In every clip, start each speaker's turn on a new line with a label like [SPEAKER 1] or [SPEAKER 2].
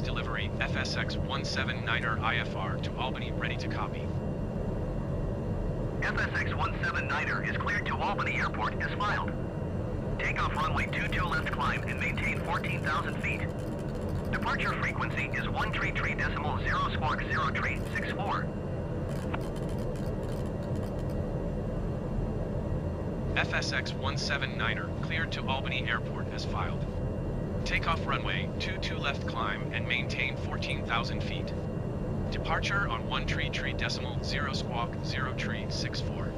[SPEAKER 1] Delivery FSX 179er IFR to Albany ready to copy.
[SPEAKER 2] FSX 179er is cleared to Albany Airport as filed. Takeoff runway 22 left climb and maintain 14,000 feet. Departure frequency is 133 decimal 0 squawk 0 tree 64.
[SPEAKER 1] FSX 179er cleared to Albany Airport as filed. Takeoff runway 22 left climb and maintain 14,000 feet. Departure on 1 tree tree decimal 0 squawk 0 tree 64.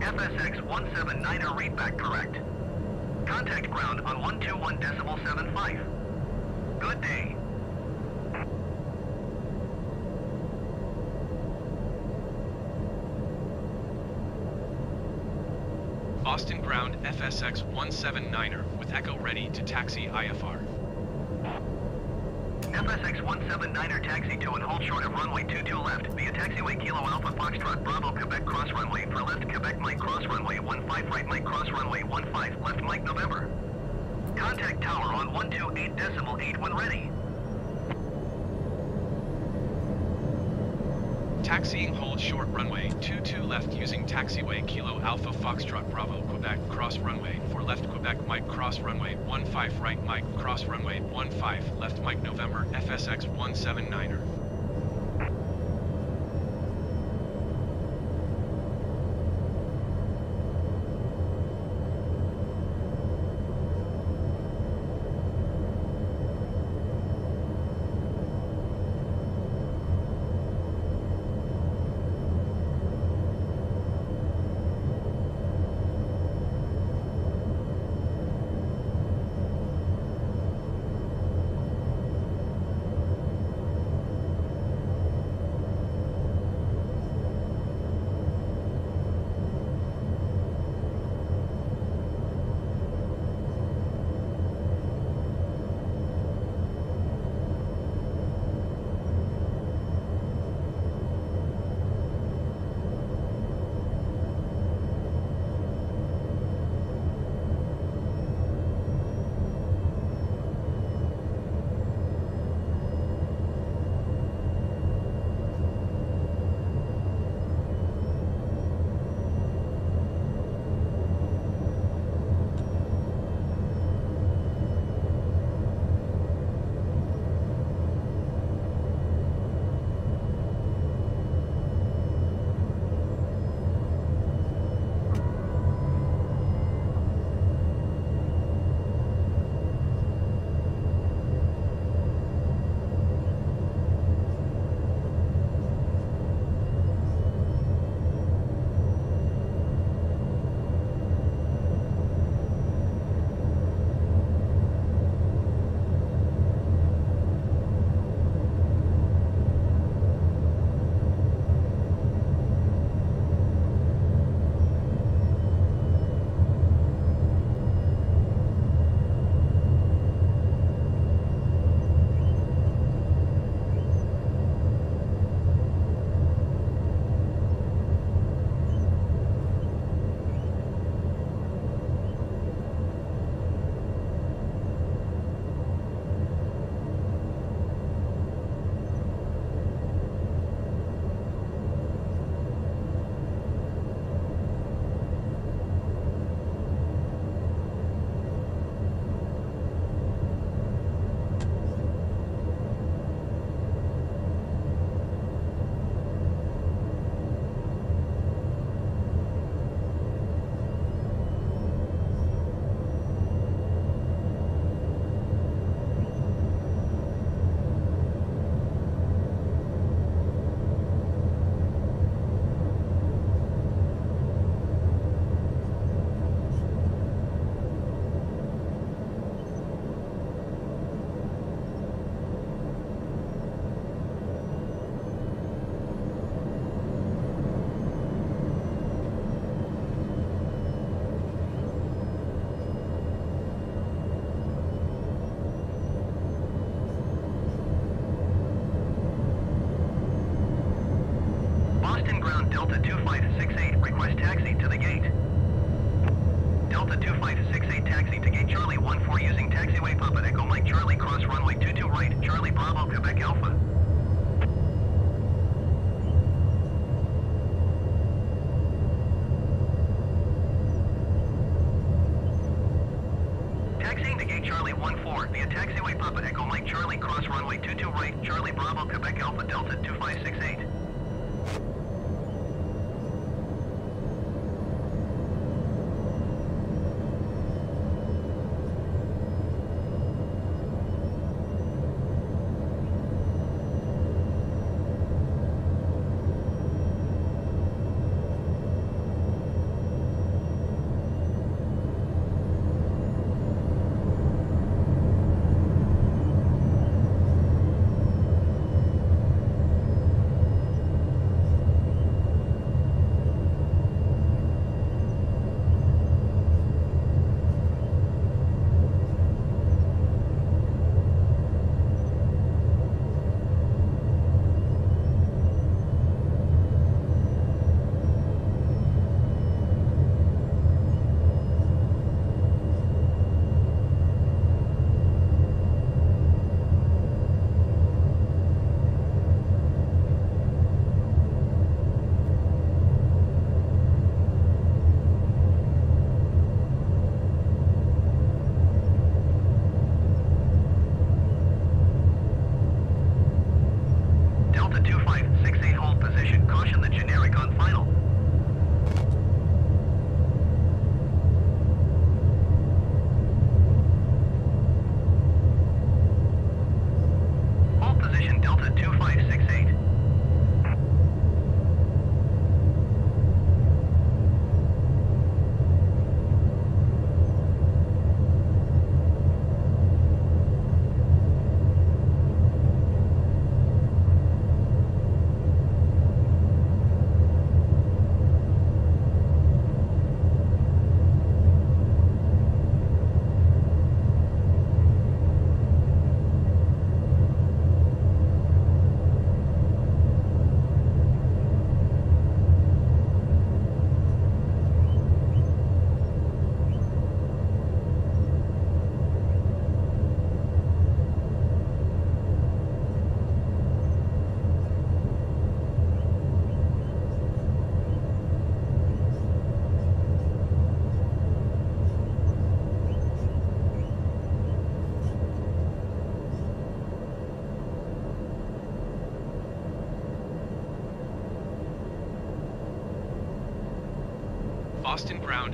[SPEAKER 2] FSX 179er readback correct. Contact ground on 121 decimal 75. Good day.
[SPEAKER 1] Boston ground FSX 179er with Echo ready to taxi IFR.
[SPEAKER 2] FSX 179er taxi to and hold short of runway 22 left via taxiway Kilo Alpha Foxtrot Bravo Quebec cross runway for left Quebec Mike cross runway 15 right Mike cross runway 15 left Mike November. Contact tower on 128 decimal 8 when ready.
[SPEAKER 1] Taxiing hold short runway 22 left using taxiway Kilo Alpha Foxtrot Bravo Quebec cross runway for left Quebec Mike cross runway 15 right Mike cross runway 15 left Mike November FSX 179er.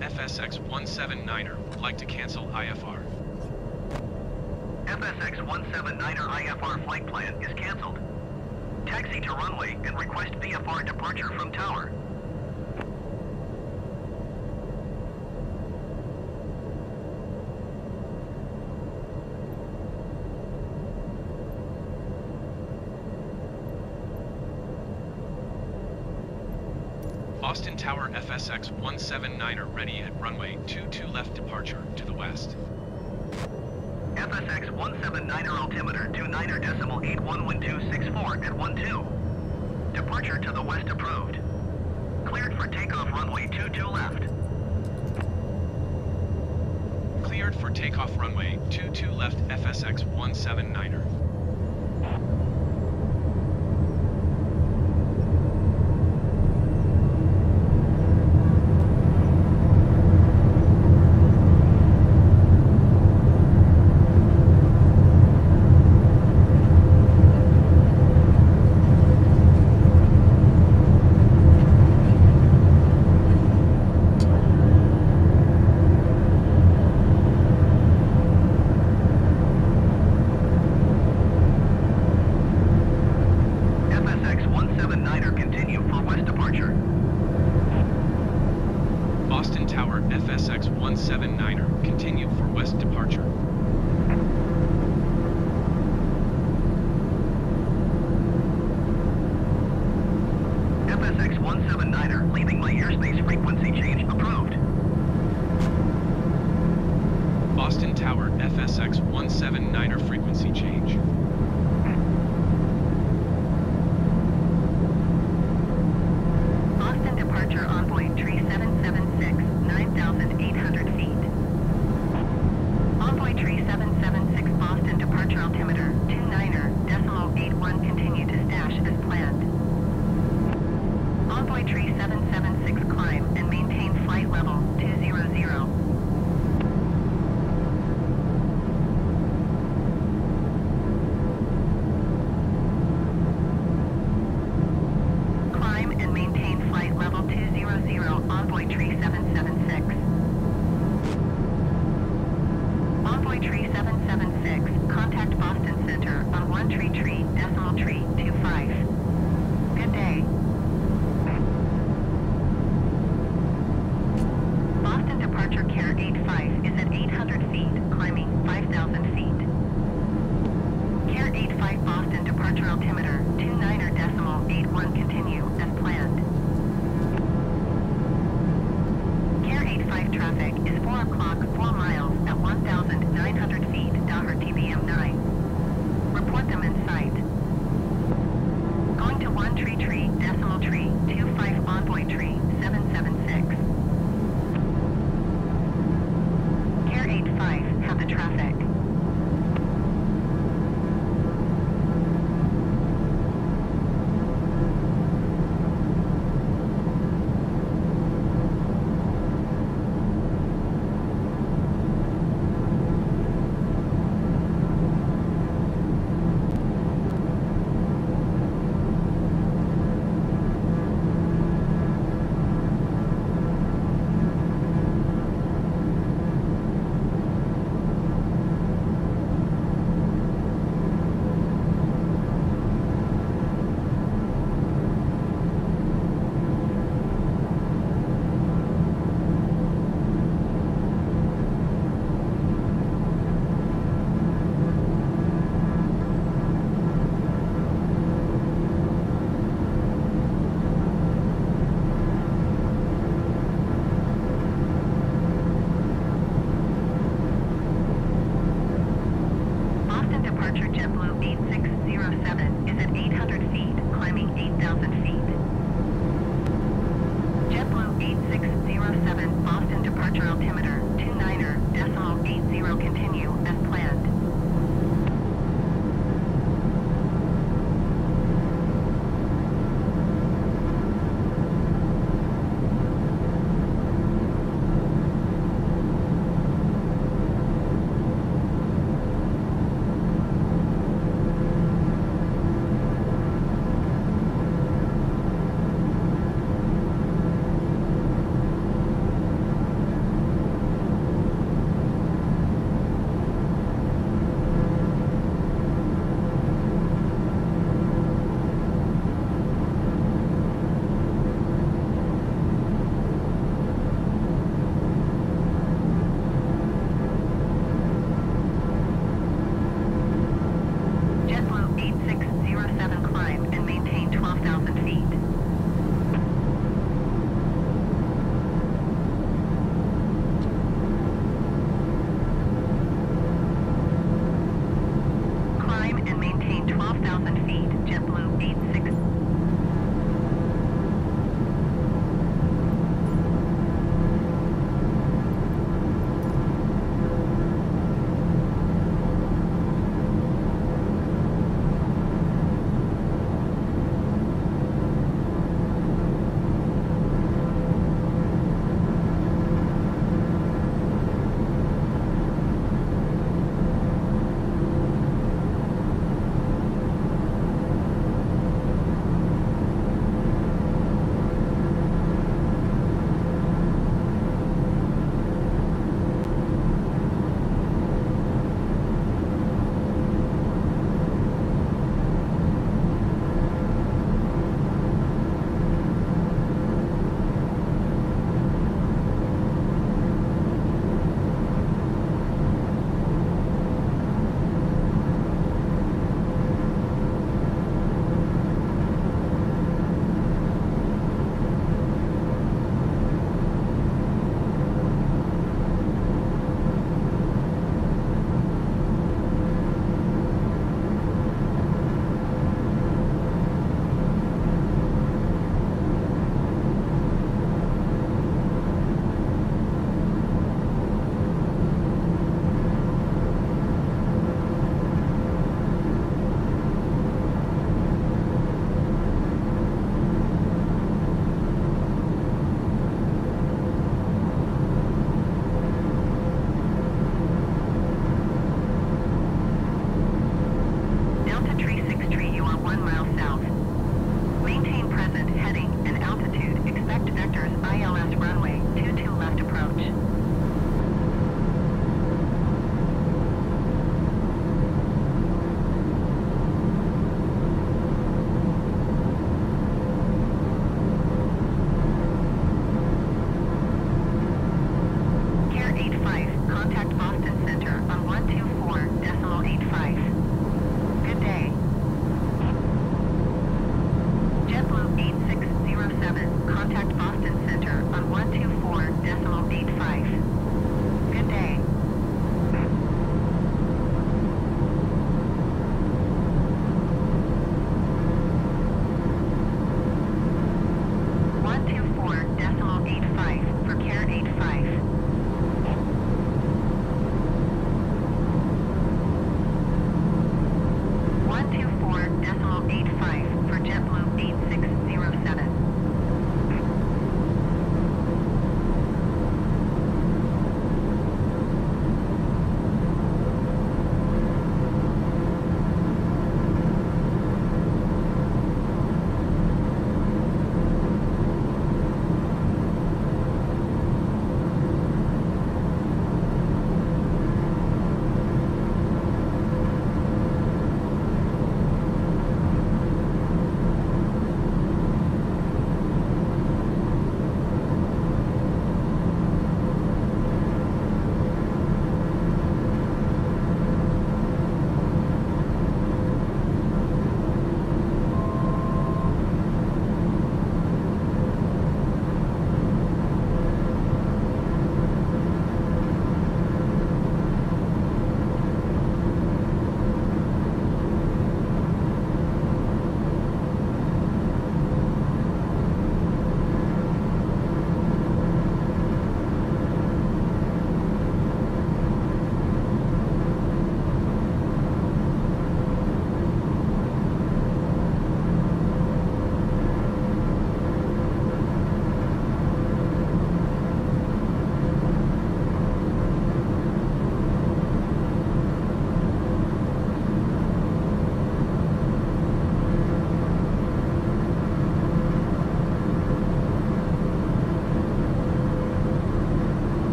[SPEAKER 1] FSX 179er would like to cancel IFR.
[SPEAKER 2] FSX 179er IFR flight plan is canceled. Taxi to runway and request VFR departure from tower.
[SPEAKER 1] 179er ready at runway 22 left departure to the west.
[SPEAKER 2] FSX 179er altimeter 29er decimal 811264 at 12. Departure to the west approved. Cleared for takeoff runway 22 left.
[SPEAKER 1] Cleared for takeoff runway 22 left FSX 179er.